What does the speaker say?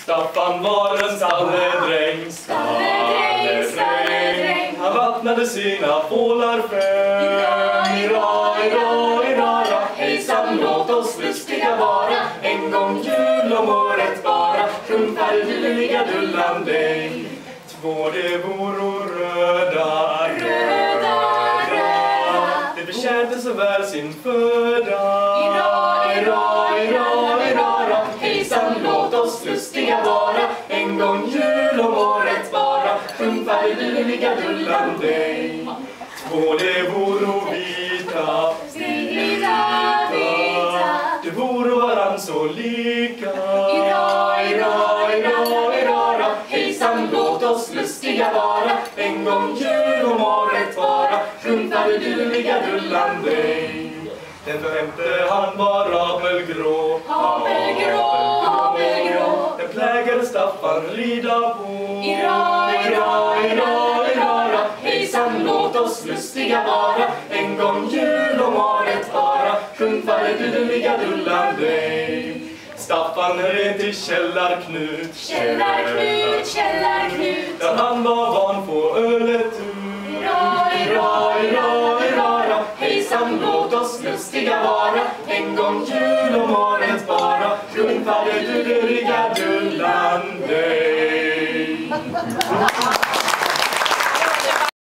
Staffan var en stalledräng, Stalledräng, stalledräng. Han vattnade sina fålar fem. Ira, ira, ira, hejsan låt oss lustiga vara. En gång jul om året bara, sjung farliga dullan dig. Två det voro röda, Röda, röda. Det förtjänte så väl sin föda. Bara, sjung farliga dullan dig. Två det voro vita, Vita, vita. det voro varann så lika. Ira, ira, ira, ira, hejsan låt oss lustiga vara. En gång jul om året bara, sjung farliga dullan dig. Den femte han var apelgrå, Apelgrå, apelgrå. Den plägade Staffan rida på. Lustiga vara. En gång jul om året bara, sjung farliga dullan dig. Staffan red till Källarknut, Källarknut, källarknut. där han var van på ölet ut. Ira, ira, ira, ira, hejsan låt oss lustiga vara. En gång jul om året bara, sjung farliga dullan dig.